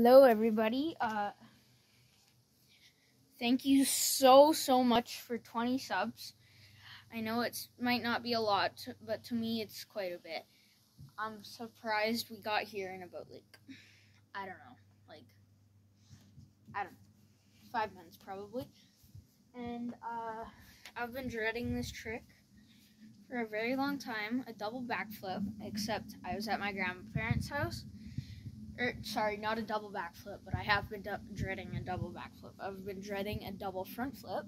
Hello, everybody. Uh, thank you so so much for 20 subs. I know it might not be a lot, but to me it's quite a bit. I'm surprised we got here in about like I don't know, like I don't know, five minutes probably. And uh, I've been dreading this trick for a very long time, a double backflip. Except I was at my grandparents' house Er, sorry, not a double backflip, but I have been dreading a double backflip. I've been dreading a double front flip,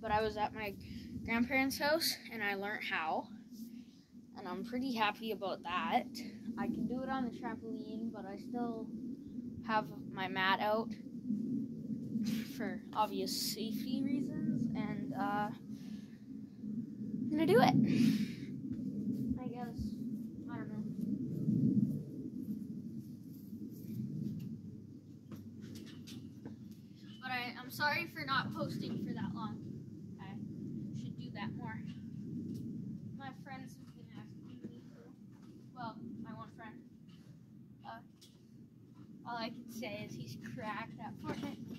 but I was at my grandparents' house and I learned how, and I'm pretty happy about that. I can do it on the trampoline, but I still have my mat out for obvious safety reasons, and uh, I'm gonna do it. I'm sorry for not posting for that long. I should do that more. My friends been asking me. Well, my one friend. Uh, all I can say is he's cracked at Fortnite.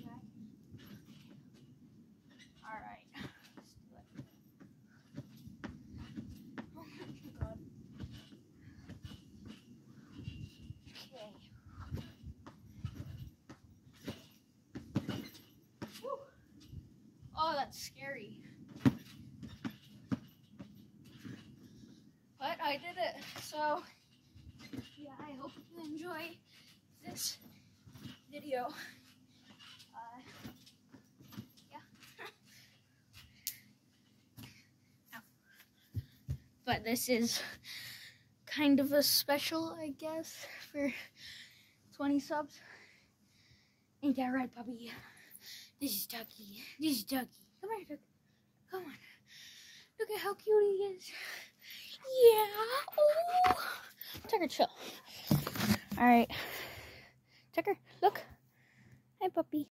That's scary. But I did it. So, yeah, I hope you enjoy this video. Uh, yeah. but this is kind of a special, I guess, for 20 subs. Ain't that right, puppy? This is Ducky. This is Ducky. Come here, Ducky. Come on. Look at how cute he is. Yeah. Ooh. Tucker, chill. All right. Tucker, look. Hi, puppy.